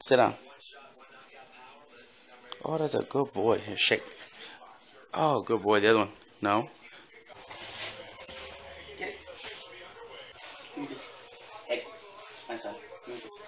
Sit down. Oh, that's a good boy. Here, shake. Oh, good boy. The other one. No. Get it. Give me just. Hey, my son. Let me just.